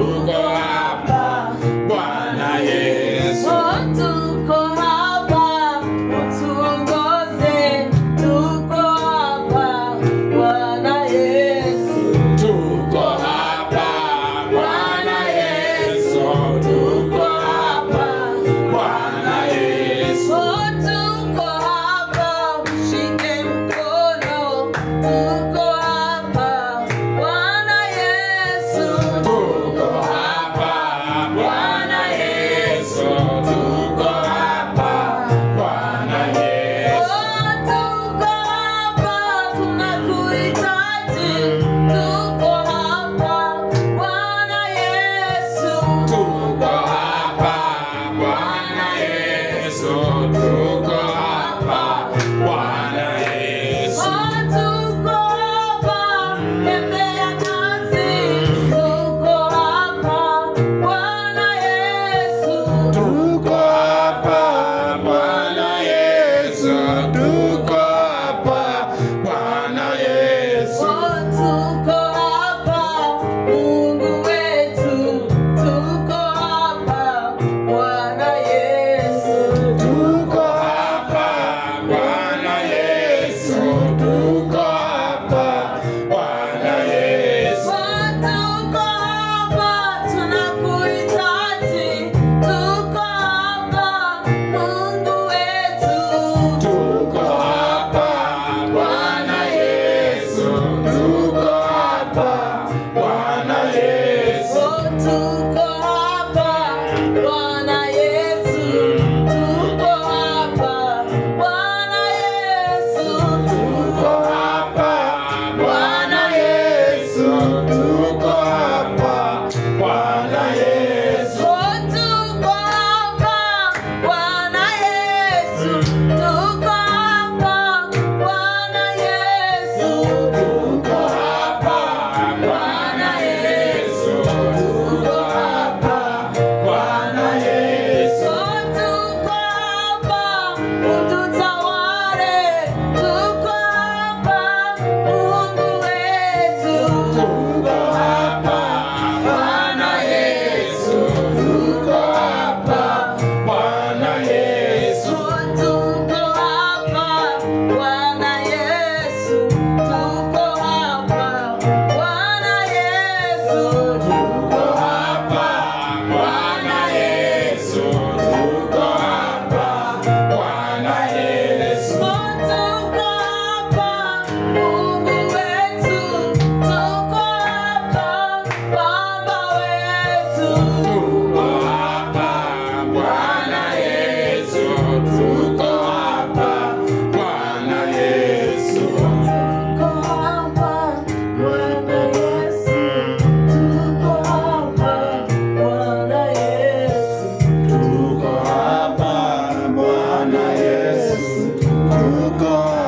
Google out. full. you gone?